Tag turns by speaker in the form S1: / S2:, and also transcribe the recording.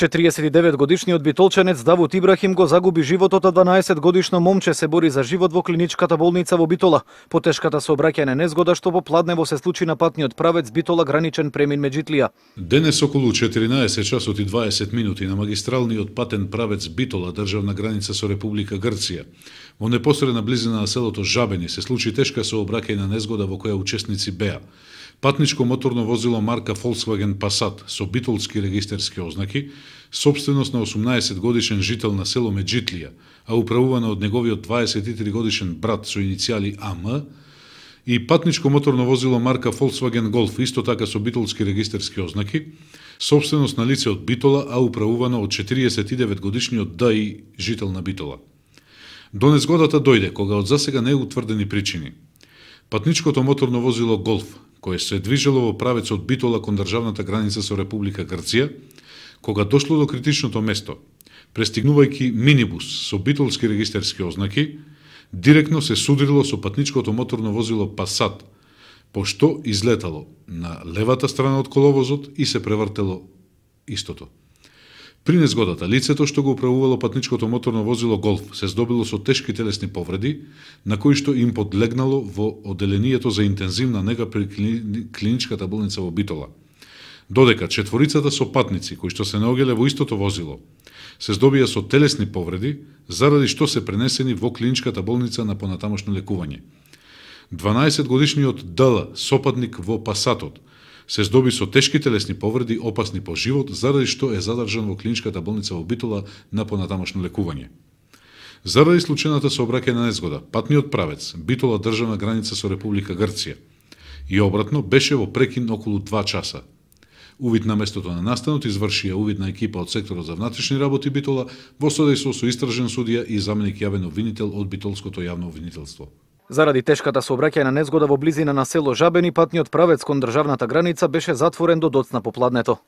S1: 49 годишниот битолченец Давут Ибрахим го загуби животот, а 12 годишно момче се бори за живот во клиничката болница во Битола. По тешката сообраќајна незгода што во Пладнево се случи на патниот правец Битола граничен премин Меджитлија.
S2: Денес околу 14 часот и 20 минути на магистралниот патен правец Битола, државна граница со Република Грција, во непосредна близина на селото Жабени се случи тешка сообраќајна незгода во која учесници беа Патничко моторно возило марка Volkswagen Passat со битолски регистерски ознаки, собственост на 18 годишен жител на село Меджитлија, а управувана од неговиот 23 годишен брат со иницијали АМ, и патничко моторно возило марка Volkswagen Golf, исто така со битолски регистерски ознаки, собственост на лице од Битола, а управувано од 49 годишниот ДАИ жител на Битола. До незгодата дојде кога од засега неутврдени причини. Патничкото моторно возило Голф кое се движело во правец од Битола кон државната граница со Република Грција, кога дошло до критичното место, престигнувајќи минибус со битолски регистерски ознаки, директно се судрило со патничкото моторно возило Пасат, пошто излетало на левата страна од коловозот и се превртело истото. При незгодата, лицето што го управувало патничкото моторно возило Голф се здобило со тешки телесни повреди, на кои што им подлегнало во оделението за интензивна нега при клиничката болница во Битола. Додека четворицата со патници, кои што се наоѓале во истото возило, се здобија со телесни повреди, заради што се пренесени во клиничката болница на понатамошно лекување. 12 годишниот ДЛ, сопатник во Пасатот, се здоби со тешки телесни повреди, опасни по живот, заради што е задржан во клиничката болница во Битола на понатамошно лекување. Заради случената сообраќајна незгода, патниот правец, Битола државна граница со Република Грција, и обратно беше во прекин околу 2 часа. Увид на местото на настанот извршија увид на екипа од секторот за внатрешни работи Битола во содејство со истражен судија и заменик јавен обвинител од Битолското јавно обвинителство.
S1: Заради тешката сообраќајна незгода во близина на село Жабени, патниот правец кон државната граница беше затворен до доцна попладнето.